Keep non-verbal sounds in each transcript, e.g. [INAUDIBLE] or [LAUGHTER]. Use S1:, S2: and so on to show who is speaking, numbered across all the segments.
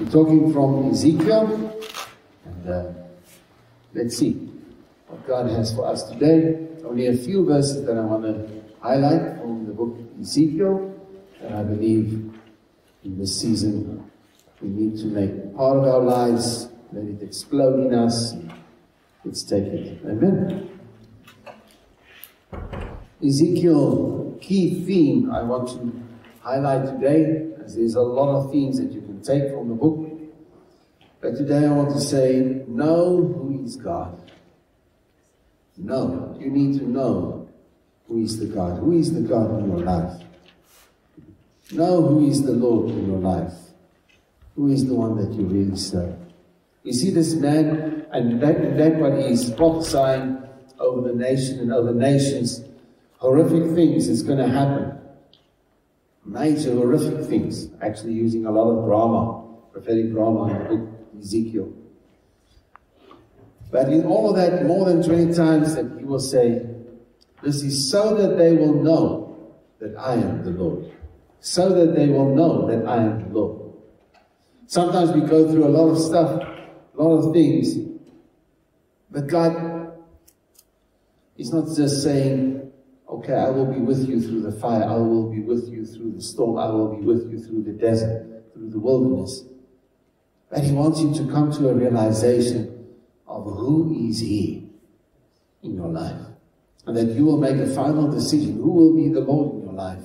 S1: We're talking from Ezekiel, and uh, let's see what God has for us today. Only a few verses that I want to highlight from the book Ezekiel that I believe in this season we need to make part of our lives, let it explode in us. Let's take it. Amen. Ezekiel, key theme I want to highlight today, as there's a lot of themes that you take from the book. But today I want to say, know who is God. Know. You need to know who is the God. Who is the God in your life? Know who is the Lord in your life. Who is the one that you really serve. You see this man, and that, that what he's prophesying over the nation and over nations, horrific things is going to happen. Major horrific things. Actually using a lot of drama, prophetic drama in the book Ezekiel. But in all of that, more than 20 times that he will say, this is so that they will know that I am the Lord. So that they will know that I am the Lord. Sometimes we go through a lot of stuff, a lot of things. But God is not just saying, okay, I will be with you through the fire. I will be with you through the storm. I will be with you through the desert, through the wilderness. And he wants you to come to a realization of who is he in your life. And that you will make a final decision. Who will be the Lord in your life?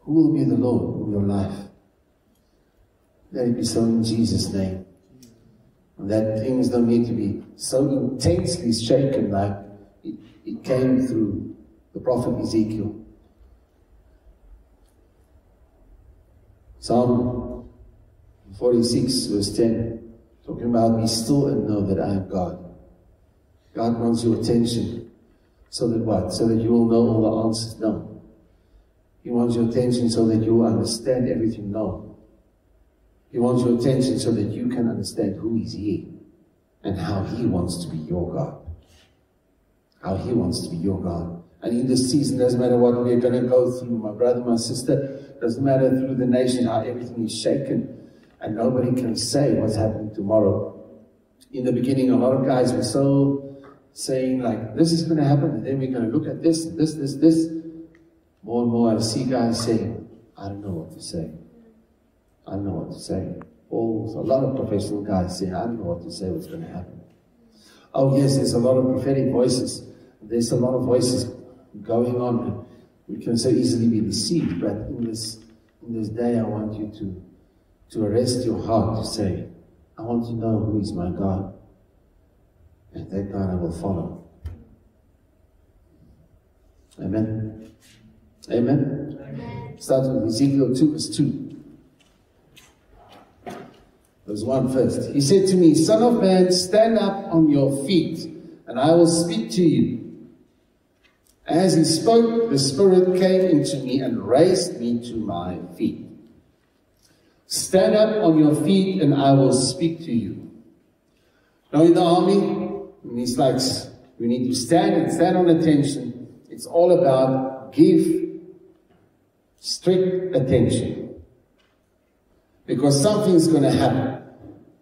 S1: Who will be the Lord in your life? Let it be so in Jesus' name. And that things don't need to be so intensely shaken like it, came through the prophet Ezekiel. Psalm 46, verse 10, talking about be still and know that I am God. God wants your attention. So that what? So that you will know all the answers? No. He wants your attention so that you will understand everything? No. He wants your attention so that you can understand who is He and how He wants to be your God. How He wants to be your God. And in this season, doesn't matter what we're going to go through, my brother, my sister, doesn't matter through the nation how everything is shaken and nobody can say what's happening tomorrow. In the beginning, a lot of guys were so saying like, this is going to happen, and then we're going to look at this, this, this, this. More and more I see guys saying, I don't know what to say. I don't know what to say. Oh, a lot of professional guys saying, I don't know what to say, what's going to happen. Oh yes, there's a lot of prophetic voices. There's a lot of voices going on. We can so easily be deceived, but in this, in this day I want you to, to arrest your heart to say, I want to know who is my God. And that God I will follow. Amen. Amen. Amen. Start with Ezekiel 2 verse 2. There's one first. He said to me, Son of man, stand up on your feet, and I will speak to you. As he spoke, the Spirit came into me and raised me to my feet. Stand up on your feet, and I will speak to you. Now, in the army, it's like we need to stand and stand on attention. It's all about give strict attention. Because something is going to happen.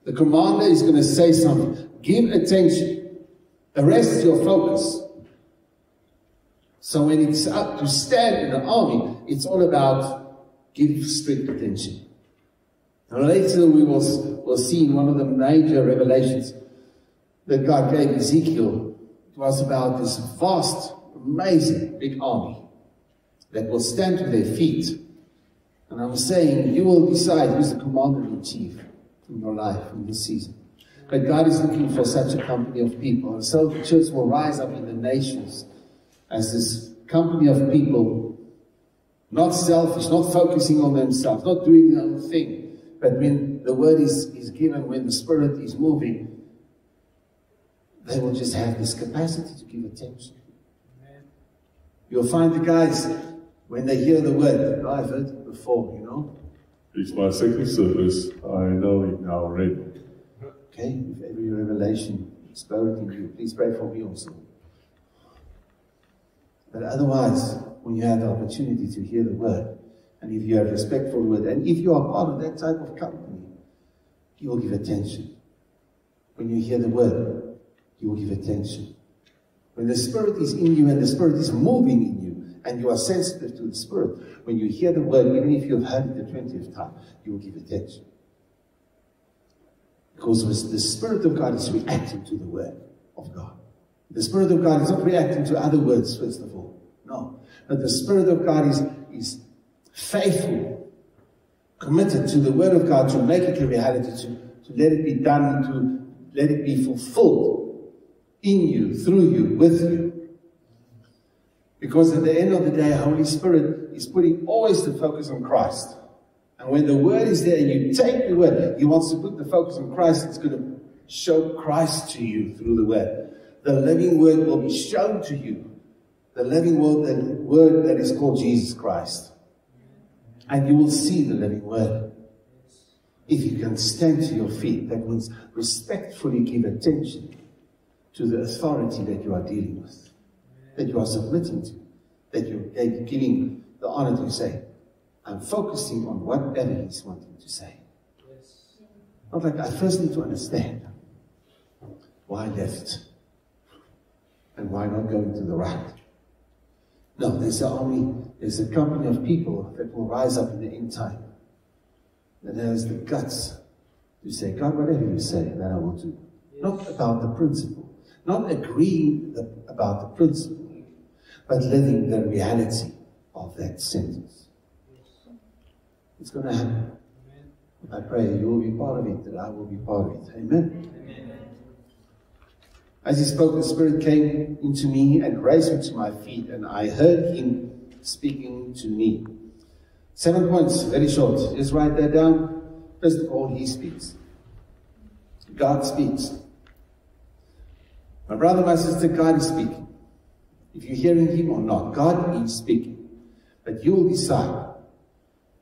S1: The commander is going to say something. Give attention. Arrest your focus. So when it's up to stand in the army, it's all about give strict attention. Now later we will we'll see in one of the major revelations that God gave Ezekiel. It was about this vast, amazing, big army that will stand to their feet. And I'm saying you will decide who's the commander in chief in your life in this season. But God is looking for such a company of people. And so the church will rise up in the nations as this company of people, not selfish, not focusing on themselves, not doing their own thing. But when the word is, is given, when the Spirit is moving, they will just have this capacity to give attention. You'll find the guys, when they hear the word, I've heard before, you know.
S2: It's my second service. I know it now already.
S1: Okay, if every revelation is buried in you, please pray for me also. But otherwise, when you have the opportunity to hear the word And if you have respect for the word, and if you are part of that type of company, you will give attention. When you hear the word, you will give attention. When the Spirit is in you and the Spirit is moving in you, and you are sensitive to the Spirit, when you hear the word, even if you've heard it the 20th time, you will give attention. Because the Spirit of God is reacting to the word of God. The Spirit of God is not reacting to other words, first of all. No. But the Spirit of God is, is faithful, committed to the Word of God to make it a reality, to, to let it be done, to let it be fulfilled in you, through you, with you. Because at the end of the day, Holy Spirit is putting always the focus on Christ. And when the word is there you take the word, he wants to put the focus on Christ. It's going to show Christ to you through the word. The living word will be shown to you. The living word, the word that is called Jesus Christ. And you will see the living word. If you can stand to your feet, that means respectfully give attention to the authority that you are dealing with, that you are submitting to, that you're giving the honor to say, I'm focusing on whatever he's wanting to say. Yes. Not like I first need to understand why left and why not going to the right. No, there's only there's a company of people that will rise up in the end time that has the guts to say, God, whatever you say, that I will do. Yes. Not about the principle, not agreeing the, about the principle, but living the reality of that sentence. It's going to happen. I pray you will be part of it, that I will be part of it. Amen. Amen. As he spoke, the Spirit came into me and raised me to my feet, and I heard him speaking to me. Seven points, very short. Just write that down. First of all, he speaks. God speaks. My brother, my sister, God is speaking. If you're hearing him or not, God is speaking. But you will decide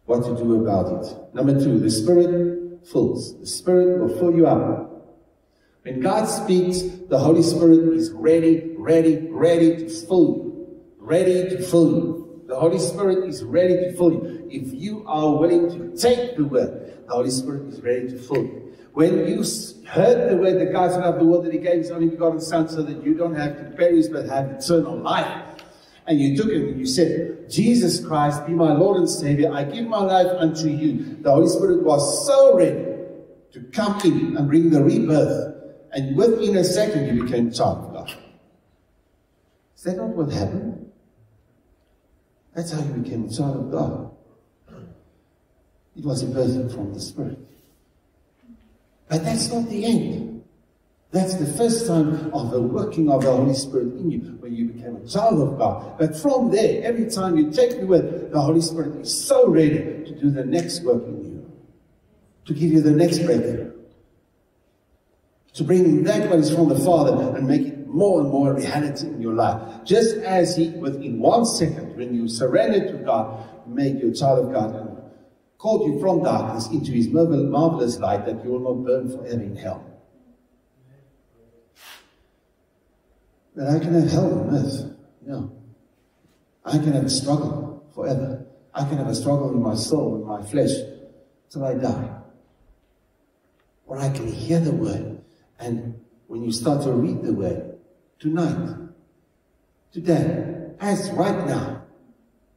S1: what to do about it. Number two, the Spirit fills. The Spirit will fill you up. When God speaks, the Holy Spirit is ready, ready, ready to fill you. Ready to fill you. The Holy Spirit is ready to fill you. If you are willing to take the word, the Holy Spirit is ready to fill you. When you heard the word that God said of the world that He gave His only begotten Son so that you don't have to perish but have eternal life, and you took it and you said, Jesus Christ, be my Lord and Savior. I give my life unto you. The Holy Spirit was so ready to come in and bring the rebirth. And within a second, you became child of God. Is that not what happened? That's how you became a child of God. It was a birth from the Spirit. But that's not the end. That's the first time of the working of the Holy Spirit in you, when you became a child of God. But from there, every time you take the word, the Holy Spirit is so ready to do the next work in you, to give you the next breakthrough, to bring that what is from the Father and make it more and more reality in your life. Just as He, within one second, when you surrender to God, made you a child of God called you from darkness into His marvelous light that you will not burn forever in hell. That I can have hell on earth. Yeah. I can have a struggle forever. I can have a struggle in my soul, in my flesh, till I die. Or I can hear the word, and when you start to read the word, tonight, today, as right now,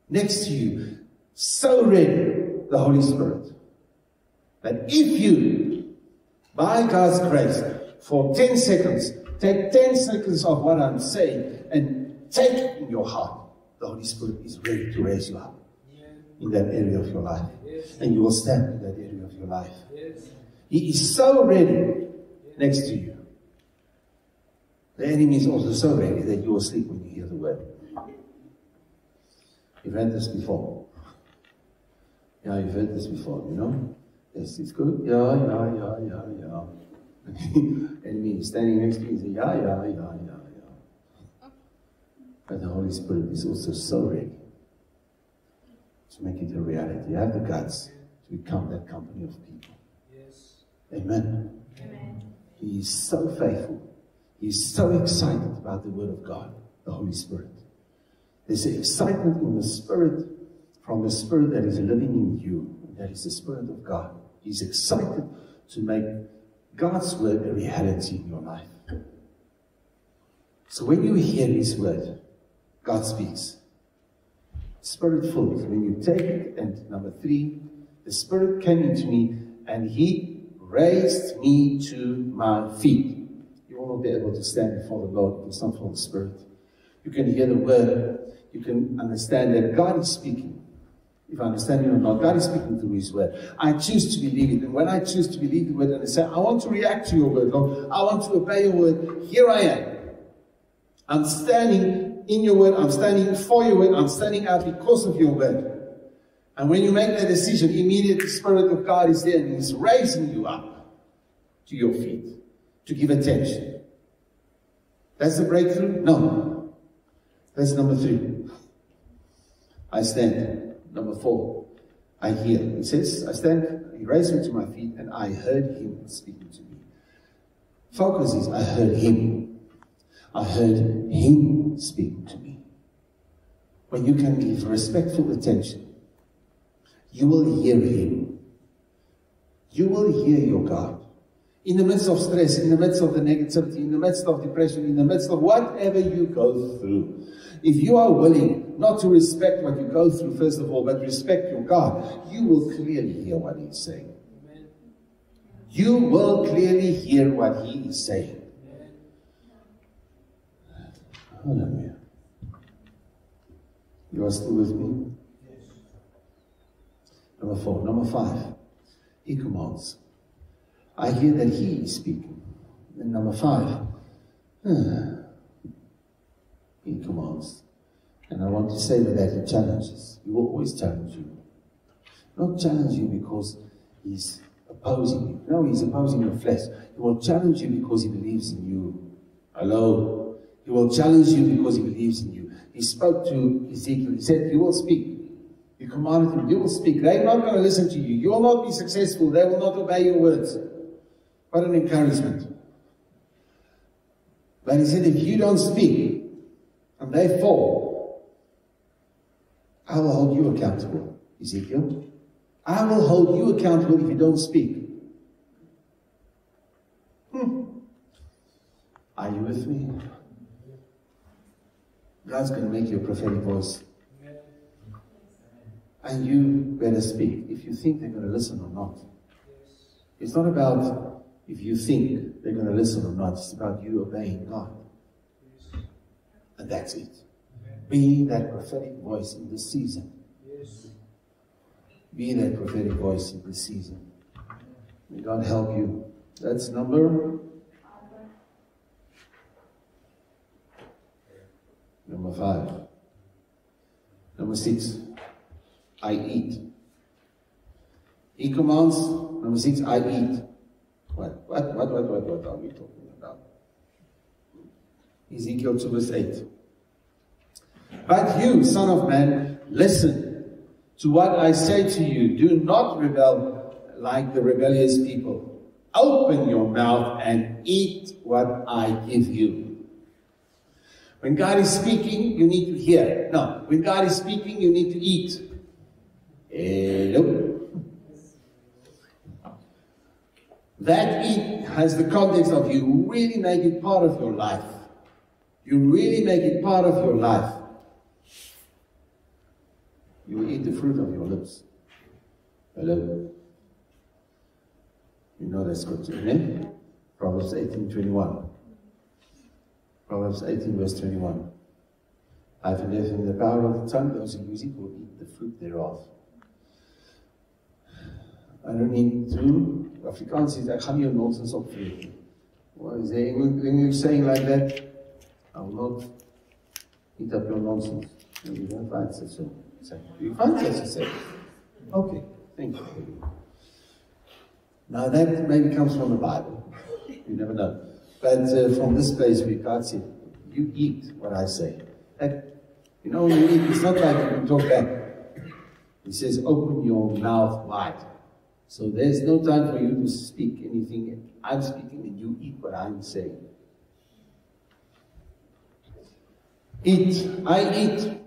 S1: next to you, so ready, the Holy Spirit. That if you, by God's grace, for 10 seconds, Take 10 seconds of what I'm saying and take it in your heart. The Holy Spirit is ready to raise you up in that area of your life. And you will stand in that area of your life. He is so ready next to you. The enemy is also so ready that you will sleep when you hear the word. You've heard this before. Yeah, you've heard this before, you know? Yes, it's good. Yeah, yeah, yeah, yeah, yeah. [LAUGHS] and me standing next to me say, yeah, yeah, yeah, yeah, yeah. But the Holy Spirit is also so ready to make it a reality. You have the guts to become that company of people. Yes. Amen. Amen. He is so faithful. He is so excited about the Word of God, the Holy Spirit. There's an excitement in the Spirit from the Spirit that is living in you. That is the Spirit of God. He's excited to make God's word a reality in your life. So when you hear His word, God speaks. Spirit filled. When you take it, and number three, the Spirit came into me and He raised me to my feet. You will not be able to stand before the Lord if it's not for the Spirit. You can hear the word, you can understand that God is speaking. If I understand you or not, God is speaking through His word. I choose to believe it. And when I choose to believe the word and I say, I want to react to your word, Lord, I want to obey your word, here I am. I'm standing in your word, I'm standing for your word, I'm standing out because of your word. And when you make that decision, immediately the Spirit of God is there and He's raising you up to your feet to give attention. That's the breakthrough? No. That's number three. I stand. Number four, I hear. He says, I stand, he raised me to my feet, and I heard him speaking to me. Focus is, I heard him. I heard him speaking to me. When you can give respectful attention, you will hear him. You will hear your God. In the midst of stress, in the midst of the negativity, in the midst of depression, in the midst of whatever you go through, if you are willing not to respect what you go through, first of all, but respect your God, you will clearly hear what He's saying. You will clearly hear what He is saying. Hallelujah. You are still with me? Number four. Number five. He commands. I hear that He is speaking. And number five. He commands. And I want to say that that He challenges. He will always challenge you. Not challenge you because He's opposing you. No, He's opposing your flesh. He will challenge you because He believes in you. Hello? He will challenge you because He believes in you. He spoke to Ezekiel. He said, You will speak. You commanded him, you will speak. They're not going to listen to you. You will not be successful. They will not obey your words. What an encouragement. But he said, if you don't speak, and they fall, I will hold you accountable, Ezekiel. I will hold you accountable if you don't speak. Hmm. Are you with me? God's going to make you a prophetic voice. And you better speak if you think they're going to listen or not. It's not about if you think they're going to listen or not. It's about you obeying God. And that's it. Be that prophetic voice in this season. Be that prophetic voice in this season. May God help you. That's number number five. Number six. I eat. He commands, number six, I eat. What, what, what, what, what, what are we talking about? Ezekiel 2 verse 8. But you, son of man, listen to what I say to you. Do not rebel like the rebellious people. Open your mouth and eat what I give you. When God is speaking, you need to hear. No, when God is speaking, you need to eat. Eh, Hello. That it has the context of you really make it part of your life. You really make it part of your life. You eat the fruit of your lips. Hello. You know that scripture, amen? Proverbs 18 21. Proverbs 18, verse 21. Life and death in the power of the tongue, those who use it will eat the fruit thereof. I don't need to. Afrikaans is, ek gaan nie jou nonsens opvreet nie. What is it? When you're saying like that, I will not eat up your nonsense. You don't find such a You find such a say. Okay, thank you. Now that maybe comes from the Bible. You never know. But uh, from this place we God said, you eat what I say. That, you know, you eat, it's not like you talk back. He says, open your mouth wide. So there's no time for you to speak anything. I'm speaking and you eat what I'm saying. Eat. I eat.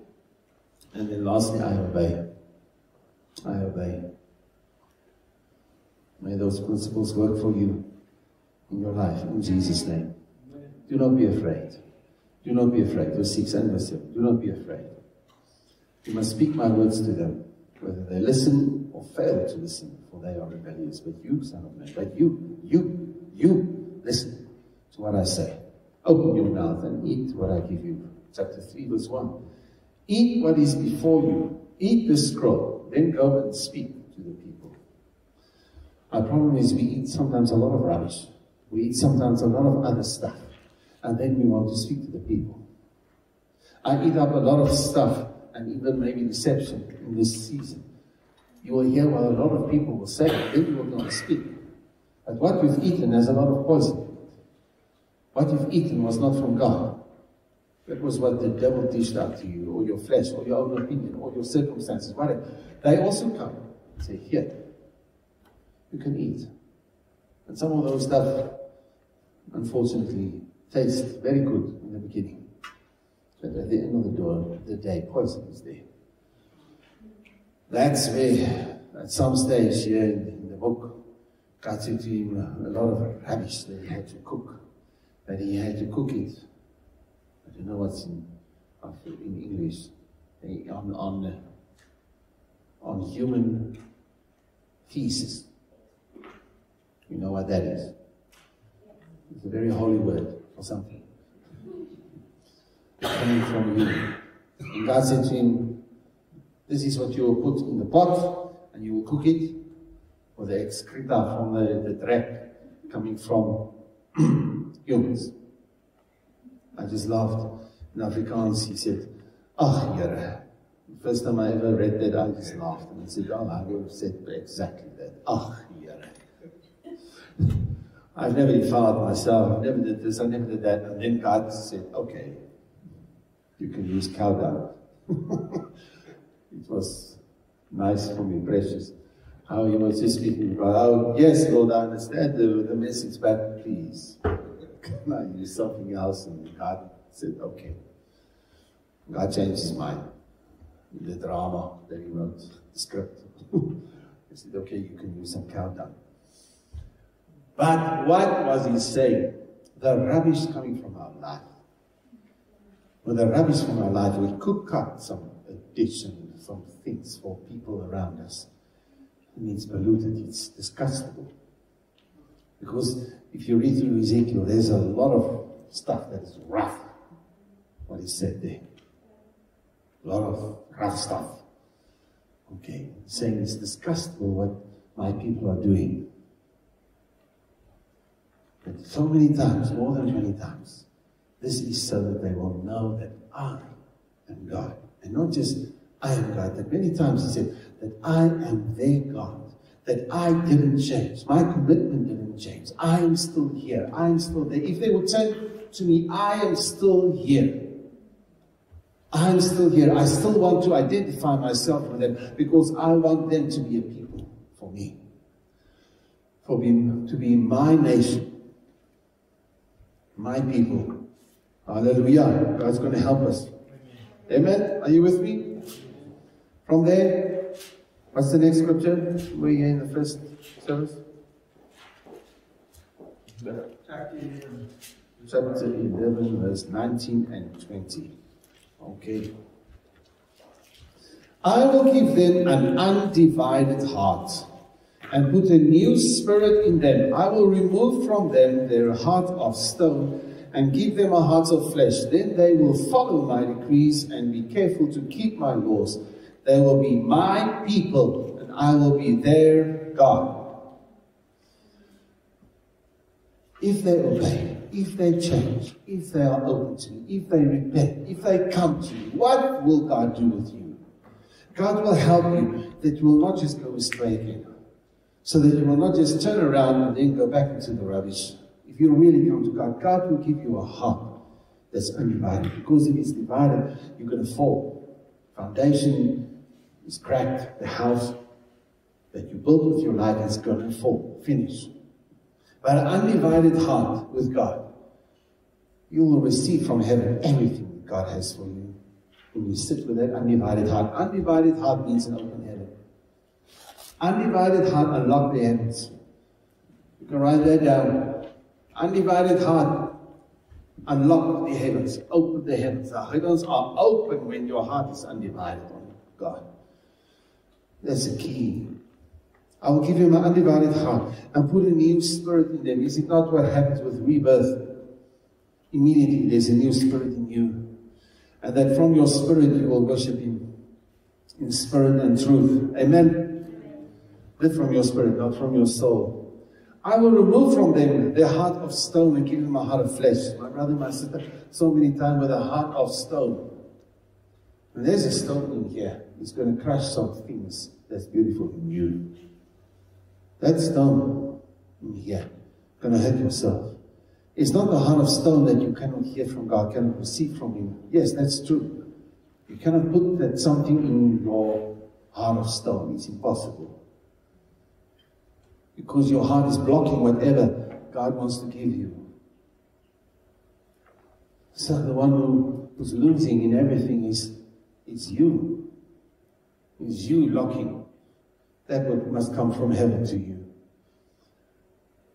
S1: And then lastly, I obey. I obey. May those principles work for you in your life in Jesus' name. Do not be afraid. Do not be afraid. Verse 6 and verse 7. Do not be afraid. You must speak my words to them, whether they listen or fail to listen, for they are rebellious. But you, son of man, but you, you, you, listen to what I say. Open your mouth and eat what I give you. Chapter 3, verse 1. Eat what is before you. Eat the scroll. Then go and speak to the people. Our problem is we eat sometimes a lot of rubbish. We eat sometimes a lot of other stuff. And then we want to speak to the people. I eat up a lot of stuff and even maybe deception in this season. You will hear what a lot of people will say, then you will not speak. But what you've eaten has a lot of poison. What you've eaten was not from God. That was what the devil dished out to you, or your flesh, or your own opinion, or your circumstances, whatever. They also come and say, Here, you can eat. And some of those stuff, unfortunately, taste very good in the beginning. But at the end of the door, the day, poison is there. That's where, at some stage here in, the book, God to him a lot of rubbish that he had to cook, that he had to cook it. I don't know what's in, in English, eh, on, on, uh, on human feces. You know what that is? It's a very holy word for something. Coming from you. And God said to him, This is what you will put in the pot, and you will cook it, or the excreta from the, the trap coming from [CLEARS THROAT] humans. I just laughed. In Afrikaans, he said, Ah, Here. First time I ever read that, I just laughed and I said, Oh, I would have said exactly that. Ah, Here. [LAUGHS] I've never defiled myself, I never did this, I never did that. And then God said, Okay, you can use cow dung. [LAUGHS] it was nice for me, precious. How he was just speaking about, yes, Lord, I understand the, the message, but please, can I use something else? And God said, okay. God changed his mind. The drama that he wrote, the script. [LAUGHS] he said, okay, you can use some cow dung. But what was he saying? The rubbish coming from our life. When the rubbish from our life, we cook up some addition, some things for people around us. It means polluted, it's disgustable. Because if you read through Ezekiel, there's a lot of stuff that is rough, what is said there. A lot of rough stuff. Okay, saying it's disgustable what my people are doing. But so many times, more than 20 times, this is so that they will know that I am God. And not just I am God, that many times he said that I am their God, that I didn't change. My commitment didn't change. I am still here. I am still there. If they would say to me, I am still here. I am still here. I still want to identify myself with them because I want them to be a people for me. For to be my nation, my people. Hallelujah. God's going to help us. Amen. Are you with me? From there, what's the next scripture? Were in the first service? Chapter 11, verse 19 and 20. Okay. I will give them an undivided heart and put a new spirit in them. I will remove from them their heart of stone and give them a heart of flesh. Then they will follow my decrees and be careful to keep my laws. They will be my people and I will be their God. If they obey, if they change, if they are open to me, if they repent, if they come to you, what will God do with you? God will help you that you will not just go astray again. So that you will not just turn around and then go back into the rubbish. If you really come to God, God will give you a heart that's undivided. Because if it's divided, you're going to fall. Foundation is cracked. The house that you built with your life is going to fall. Finish. But an undivided heart with God, you will receive from heaven everything that God has for you. When you sit with that undivided heart, undivided heart means an open heaven. Undivided heart unlock the heavens. You can write that down. Undivided heart unlock the heavens. Open the heavens. The heavens are open when your heart is undivided on God. That's the key. I will give you my undivided heart and put a new spirit in them. Is it not what happens with rebirth? Immediately there's a new spirit in you. And that from your spirit you will worship Him in spirit and truth. Amen. Live from your spirit, not from your soul. I will remove from them their heart of stone and give them a heart of flesh. My brother, my sister, so many times with a heart of stone. And there's a stone in here. It's going to crush some things that's beautiful in you. That stone in here going to hurt yourself. It's not the heart of stone that you cannot hear from God, cannot receive from Him. Yes, that's true. You cannot put that something in your heart of stone. It's impossible because your heart is blocking whatever God wants to give you. So the one who, who's losing in everything is, is you. It's you locking. That must come from heaven to you.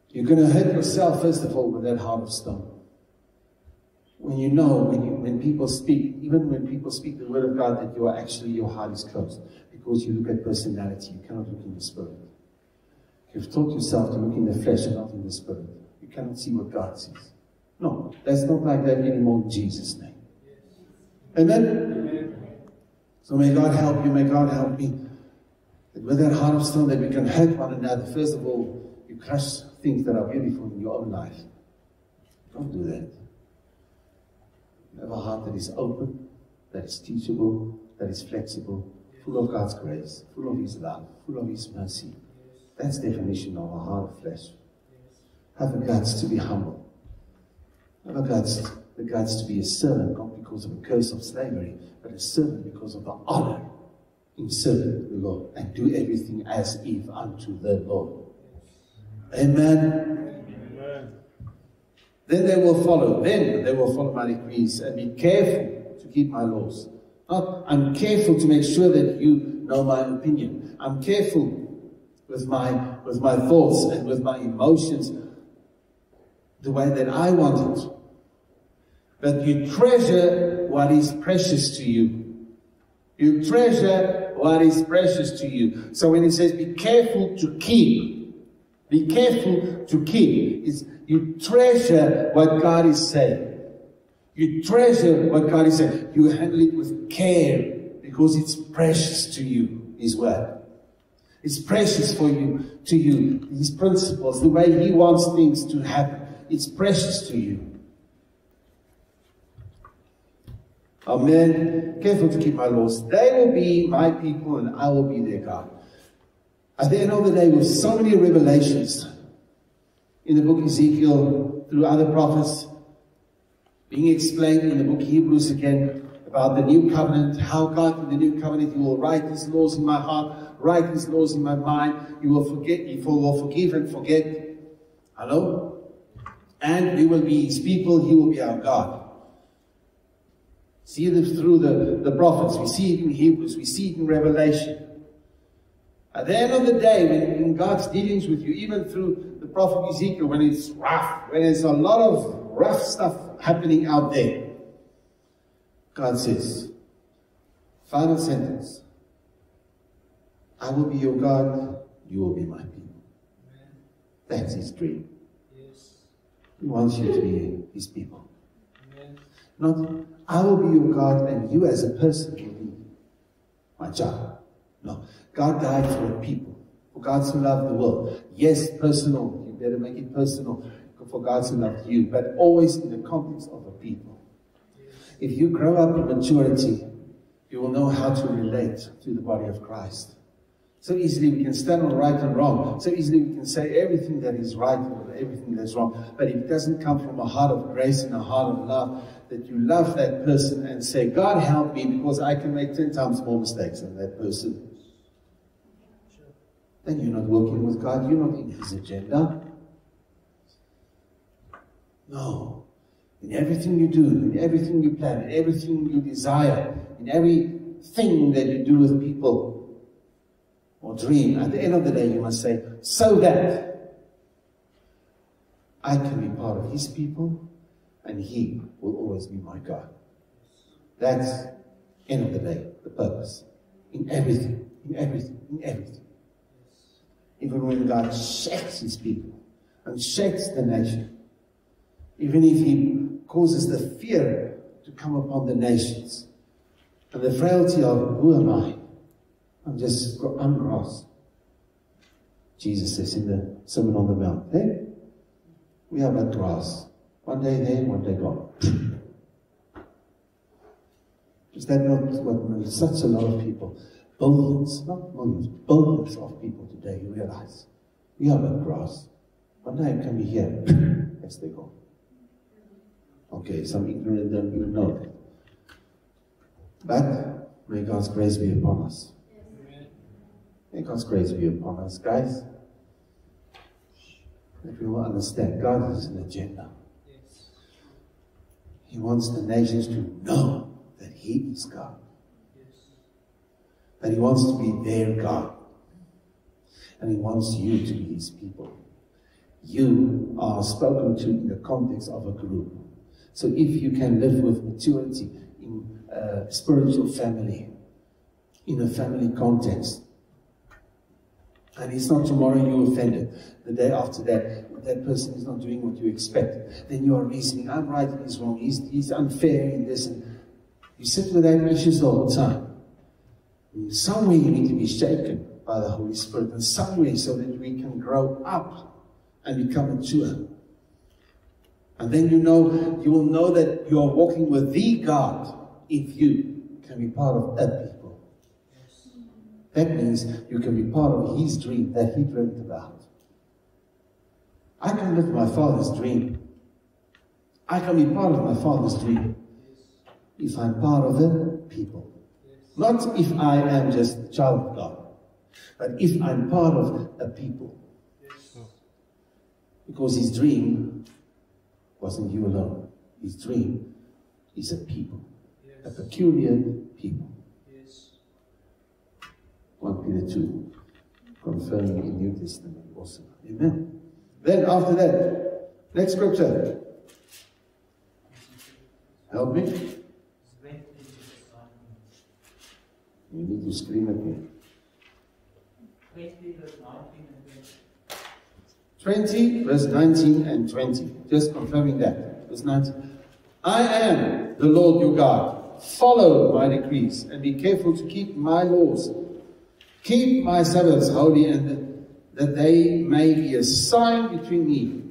S1: You're going to hurt yourself, first of all, with that heart of stone. When you know, when, you, when people speak, even when people speak the word of God, that you are actually, your heart is closed. Because you look at personality, you cannot look in the spirit. You've taught yourself to look in the flesh and not in the spirit. You cannot see what God sees. No, that's not like that anymore in Jesus' name. Amen? So may God help you, may God help me. That with that heart of stone that we can help one another. First of all, you crush things that are beautiful in your own life. Don't do that. Have a heart that is open, that is teachable, that is flexible, full of God's grace, full of His love, full of His mercy. That's the definition of a heart of flesh. Have the guts to be humble. Have the guts, the guts to be a servant, because of the curse of slavery, but a servant because of the honor in serving the Lord and do everything as if unto the Lord. Amen. Amen. Then they will follow. Then they will follow my decrees and be careful to keep my laws. Not, I'm careful to make sure that you know my opinion. I'm careful with my, with my thoughts and with my emotions the way that I want it. But you treasure what is precious to you. You treasure what is precious to you. So when it says be careful to keep, be careful to keep, is you treasure what God is saying. You treasure what God is saying. You handle it with care because it's precious to you, His word. It's precious for you, to you. His principles, the way He wants things to happen, it's precious to you. Amen. Careful to keep my laws. They will be my people and I will be their God. At the end of the day, with so many revelations in the book Ezekiel, through other prophets, being explained in the book Hebrews again about the new covenant, how God in the new covenant, He will write His laws in my heart, write His laws in my mind. You will forget, you will forgive and forget. Hello? And we will be His people, He will be our God. See this through the, the prophets. We see it in Hebrews. We see it in Revelation. At the end of the day, when, in God's dealings with you, even through the prophet Ezekiel, when it's rough, when there's a lot of rough stuff happening out there, God says, final sentence, I will be your God, you will be my people. Amen. That's his dream. Yes. He wants you to be his people. Amen. Not, I will be your God and you as a person will be my child. No. God died for people. For God so loved the world. Yes, personal. You better make it personal. For God so loved you. But always in the context of a people. If you grow up in maturity, you will know how to relate to the body of Christ. So easily we can stand on right and wrong. So easily we can say everything that is right or everything that's wrong. But if it doesn't come from a heart of grace and a heart of love, that you love that person and say, God help me because I can make 10 times more mistakes than that person. Then you're not working with God. You're not in His agenda. No. In everything you do, in everything you plan, in everything you desire, in everything that you do with people, or dream, at the end of the day, you must say, so that I can be part of His people and He will always be my God. That's, end of the day, the purpose. In everything, in everything, in everything. Even when God shakes His people and shakes the nation, even if He causes the fear to come upon the nations and the frailty of who am I? I'm just, I'm. Jesus says in the Sermon on the Mount, hey, we are but grass. One day there, one day gone. Is that not what such a lot of people, billions, not millions, billions of people today realize? We are but grass. One day I can be here. [COUGHS] yes, they go. Okay, some ignorant don't even know that. But may God's grace be upon us. May God's grace be upon us, guys. If we will understand, God has an agenda. He wants the nations to know that He is God. That He wants to be their God. And He wants you to be His people. You are spoken to in the context of a group. So if you can live with maturity in a spiritual family, in a family context, and it's not tomorrow you offended. The day after that, that person is not doing what you expect. Then you are reasoning, I'm right he's wrong. He's, he's unfair in this. And you sit with that issues all the time. somewhere you need to be shaken by the Holy Spirit. And somewhere so that we can grow up and become mature. And then you know, you will know that you are walking with the God if you can be part of that. That means you can be part of his dream that he dreamt about. I can live my father's dream. I can be part of my father's dream if I'm part of the people. Not if I am just child of God, but if I'm part of a people. Because his dream wasn't you alone. His dream is a people, a peculiar people. 1 Peter 2, confirming in New Testament also. Amen. Then after that, next scripture. Help me. You need to scream me. 20, verse 19 and 20. Just confirming that. Verse 19. I am the Lord your God. Follow my decrees and be careful to keep my laws Keep my Sabbaths holy and that, they may be a sign between me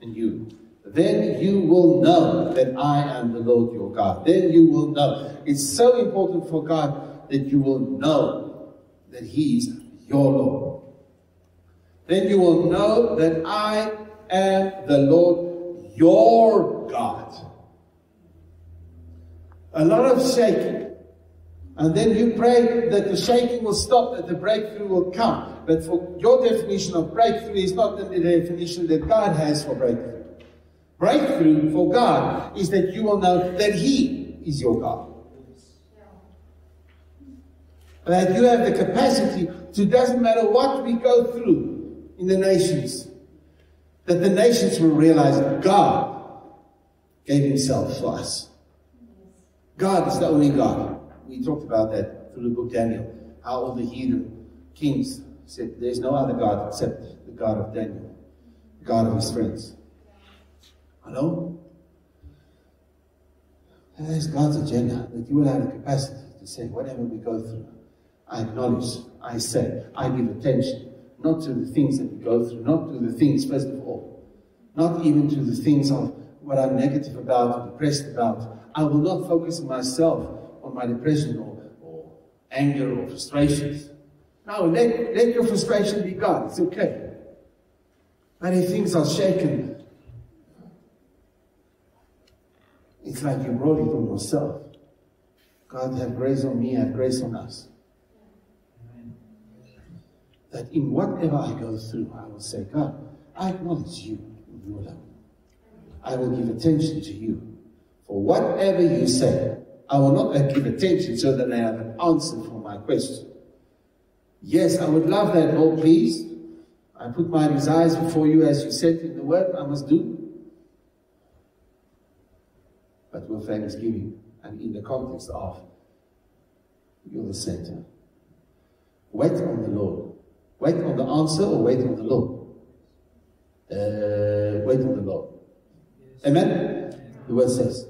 S1: and you. Then you will know that I am the Lord your God. Then you will know. It's so important for God that you will know that He is your Lord. Then you will know that I am the Lord your God. A lot of shaking and then you pray that the shaking will stop, that the breakthrough will come. But for your definition of breakthrough is not the definition that God has for breakthrough. Breakthrough for God is that you will know that He is your God. That you have the capacity to, doesn't matter what we go through in the nations, that the nations will realize God gave Himself for us. God is the only God we talked about that through the book Daniel, how all the heathen kings said there's no other God except the God of Daniel, the God of his friends. Hello? And that's God's agenda, that you will have the capacity to say, whatever we go through, I acknowledge, I say, I give attention, not to the things that we go through, not to the things, first of all, not even to the things of what I'm negative about depressed about. I will not focus on myself on my depression or, or anger or frustrations. No, let, let your frustration be God. It's okay. Many things are shaken. It's like you brought it on yourself. God have grace on me, have grace on us. That in whatever I go through, I will say, God, I acknowledge you alone. I will give attention to you. For whatever you say, I will not give attention so that I have an answer for my question. Yes, I would love that, Lord, please. I put my desires before you as you said in the word I must do. But with thanksgiving and in the context of you're the center. Wait on the Lord. Wait on the answer or wait on the Lord? Uh, wait on the Lord. Amen? The word says,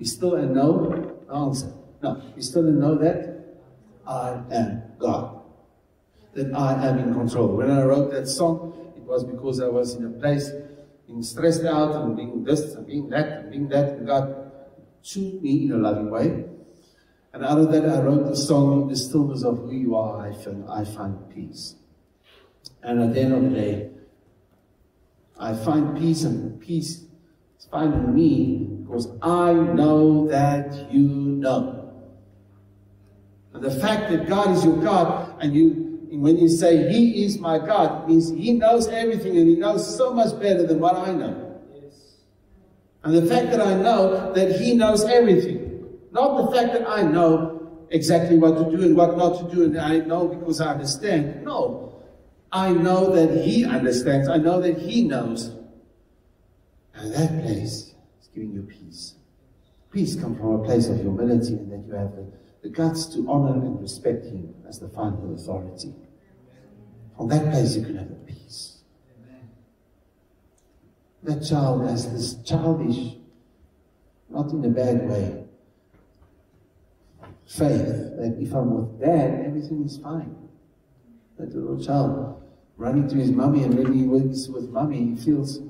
S1: Be still and no answer. No, be still and know that I am God. That I am in control. When I wrote that song, it was because I was in a place being stressed out and being this and being that and being that, and God chewed me in a loving way. And out of that, I wrote the song, The Stillness of Who You Are, I find, I find peace. And at the end of the day, I find peace, and peace is finding me because I know that you know. And the fact that God is your God, and you when you say He is my God, means He knows everything and He knows so much better than what I know. Yes. And the fact that I know that He knows everything, not the fact that I know exactly what to do and what not to do, and I know because I understand. No, I know that He understands. I know that He knows. And that place giving you peace. Peace comes from a place of humility and that you have the the guts to honor and respect Him as the final authority. From that place, you can have a peace. That child has this childish, not in a bad way, faith that if I'm with dad, everything is fine. That little child running to his mummy, and when he works with mummy, he feels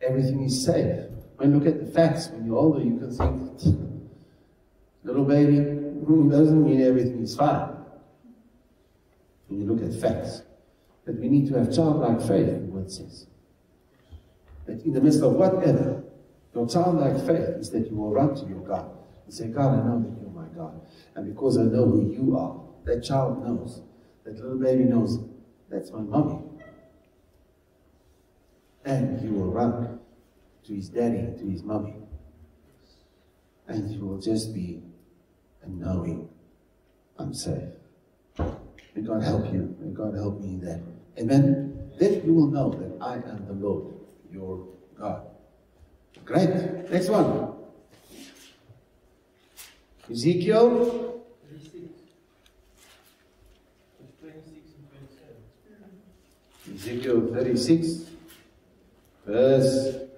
S1: everything is safe. When you look at the facts, when you're older, you can think, that little baby, doesn't mean everything is fine. When you look at facts. But we need to have childlike faith, what says. That in the midst of whatever, your childlike faith is that you will run to your God and say, God, I know that you're my God. And because I know who you are, that child knows, that little baby knows, that's my mommy. And he will run to his daddy, to his mommy. And he will just be and knowing I'm safe. May God help you. May God help me in that. Amen. Then you will know that I am the Lord, your God. Great. Next one. Ezekiel. 36. Ezekiel 36, verse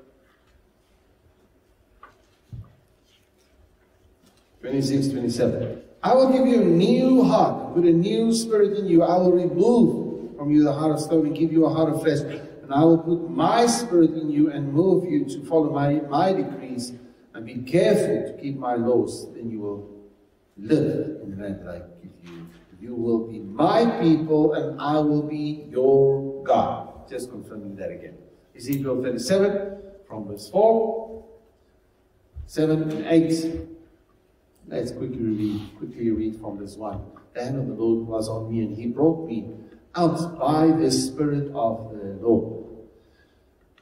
S1: 26, 27. I will give you a new heart, put a new spirit in you. I will remove from you the heart of stone and give you a heart of flesh. And I will put my spirit in you and move you to follow my, my decrees and be careful to keep my laws. Then you will live in the land that I give you. You will be my people and I will be your God. Just confirming that again. Ezekiel 37 from verse 4, 7 and 8. Let's quickly read, quickly read from this one. The hand of the Lord was on me, and he brought me out by the Spirit of the Lord.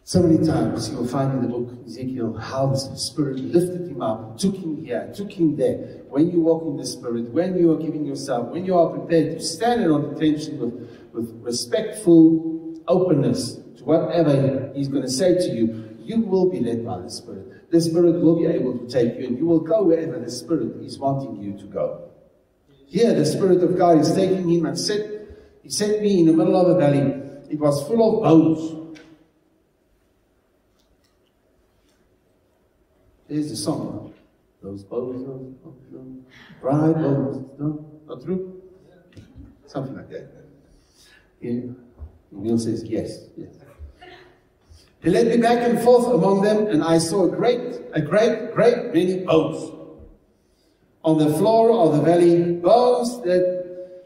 S1: So many times you'll find in the book Ezekiel how the Spirit lifted him up, took him here, took him there. When you walk in the Spirit, when you are giving yourself, when you are prepared to stand in on attention with, with respectful openness to whatever he's going to say to you, you will be led by the Spirit. The Spirit will be able to take you, and you will go wherever the Spirit is wanting you to go. Here, the Spirit of God is taking him and set, he set me in the middle of a valley. It was full of bones. There's the song. Those bones, dry bones. No, not true? Something like that. Yeah. Neil says yes, yes. He led me back and forth among them, and I saw a great, a great, great many bones on the floor of the valley, bones that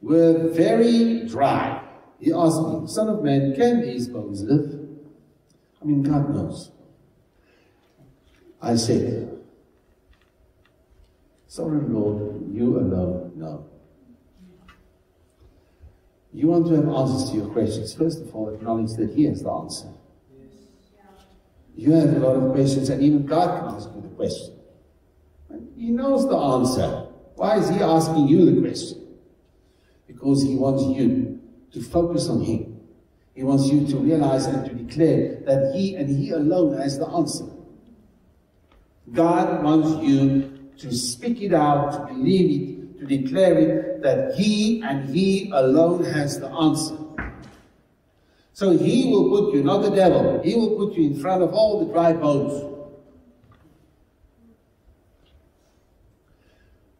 S1: were very dry. He asked me, Son of man, can these bones live? I mean, God knows. I said, Sovereign Lord, you alone know. You want to have answers to your questions. First of all, acknowledge that He has the answer. You have a lot of questions, and even God can ask you the question. He knows the answer. Why is He asking you the question? Because because He wants you to focus on Him. He wants you to realize and to declare that He and He alone has the answer. God wants you to speak it out, to believe it, to declare it, that He and He alone has the answer. So He will put you, not the devil, He will put you in front of all the dry bones.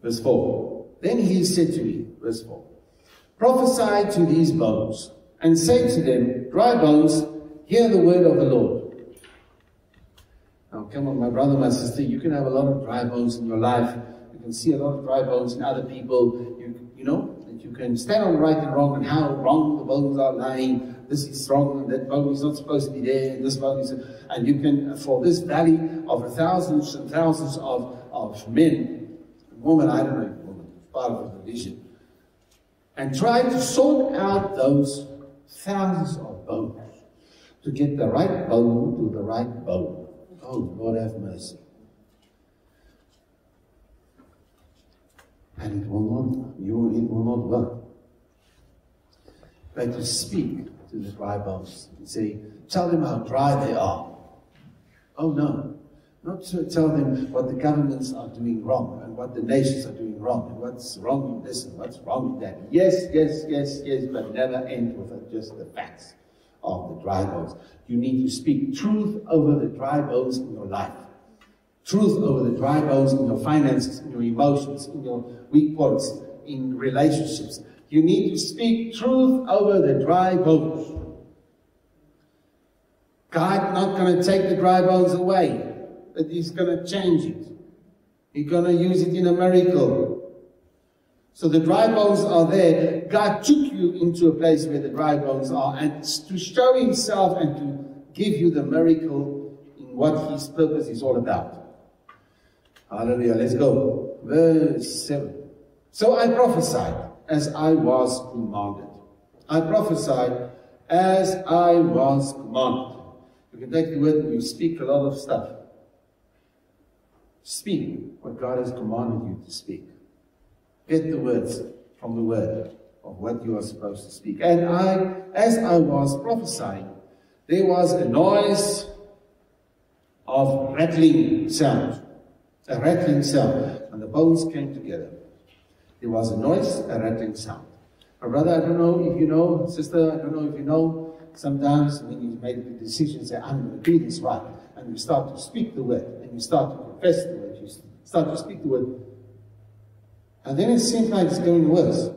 S1: Verse 4. Then he said to me, verse 4, Prophesy to these bones, and say to them, Dry bones, hear the word of the Lord. Now, come on, my brother, my sister, you can have a lot of dry bones in your life. You can see a lot of dry bones in other people. You, you know, that you can stand on right and wrong and how wrong the bones are lying. This is wrong, and that bone is not supposed to be there, and this bone is. And you can, for this valley of thousands and thousands of, of men, women, I don't know, woman, part of a religion, and try to sort out those thousands of bones to get the right bone to the right bone. Oh, Lord have mercy. And it will not, you, it will not work. But to speak to the dry bones say, tell them how dry they are. Oh no, not to tell them what the governments are doing wrong and what the nations are doing wrong and what's wrong in this and what's wrong in that. Yes, yes, yes, yes, but never end with just the facts of the dry bones. You need to speak truth over the dry bones in your life. Truth over the dry bones in your finances, in your emotions, in your weak points, in relationships. You need to speak truth over the dry bones. God not going to take the dry bones away, but He's going to change it. He's going to use it in a miracle. So the dry bones are there. God took you into a place where the dry bones are and to show himself and to give you the miracle in what his purpose is all about. Hallelujah. Let's go. Verse 7. So I prophesied as I was commanded. I prophesied as I was commanded. You can take the word and you speak a lot of stuff. Speak what God has commanded you to speak. Get the words from the word of what you are supposed to speak. And I, as I was prophesying, there was a noise of rattling sound. A rattling sound. And the bones came together. There was a noise, a rattling sound. My brother, I don't know if you know, sister, I don't know if you know, sometimes when you make a decision, say, I'm going to do this right, and you start to speak the word, and you start to confess the word, you start to speak the word, and then it seems like it's going worse.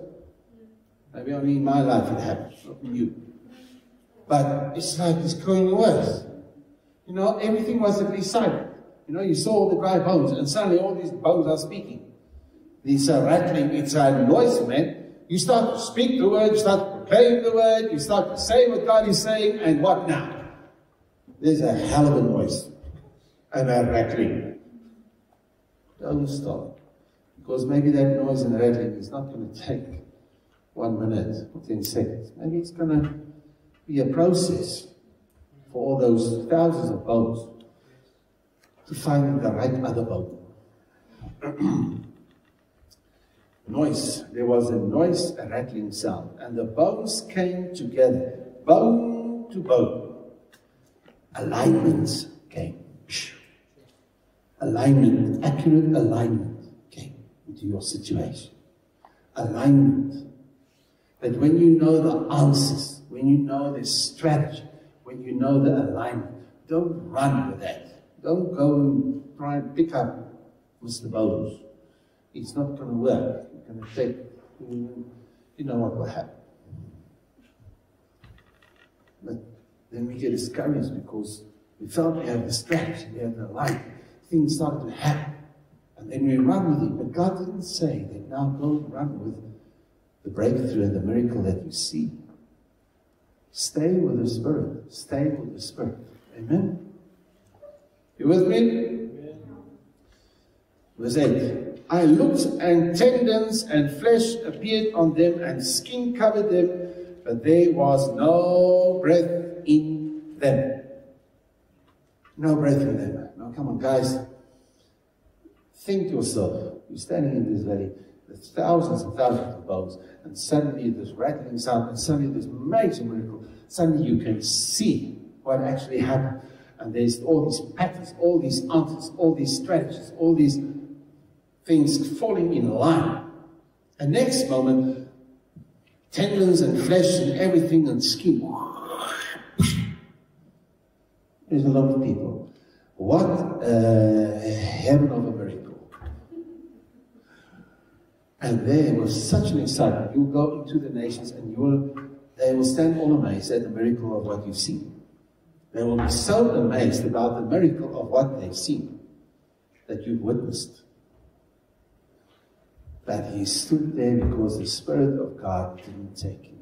S1: Maybe only in my life it happens, not in you. But it's like it's going worse. You know, everything was at least silent. You know, you saw all the dry bones, and suddenly all these bones are speaking. These a rattling, it's a noise, man. You start to speak the word, you start to proclaim the word, you start to say what God is saying, and what now? There's a hell of a noise and a rattling. Don't stop. Because maybe that noise and rattling is not going to take one minute or 10 seconds. Maybe it's going to be a process for all those thousands of boats to find the right other bone. [CLEARS THROAT] noise. There was a noise, a rattling sound, and the bones came together, bone to bone. Alignment came. Alignment, accurate alignment came into your situation. Alignment. That when you know the answers, when you know the strategy, when you know the alignment, don't run with that. Don't go and try and pick up Mr. Bones. It's not going to work. It's going to take, you know what will happen. But then we get discouraged because we felt we had the strategy, we had the light. Things started to happen. And then we run with it. But God didn't say that now go and run with the breakthrough and the miracle that you see. Stay with the Spirit. Stay with the Spirit. Amen? You with me? Amen. Verse 8. I looked, and tendons and flesh appeared on them, and skin covered them, but there was no breath in them. No breath in them. Now, come on, guys. Think to yourself, you're standing in this valley, There's thousands and thousands of bones, and suddenly this rattling sound, and suddenly this major miracle. Suddenly you can see what actually happened. And there's all these patterns, all these answers, all these strategies, all these things falling in line. And next moment, tendons and flesh and everything and skin. There's a lot of people. What a heaven of a miracle. And there was such an excitement. You go into the nations and you will, they will stand all amazed at the miracle of what you've seen. They will be so amazed about the miracle of what they've seen that you've witnessed. That he stood there because the Spirit of God didn't take him.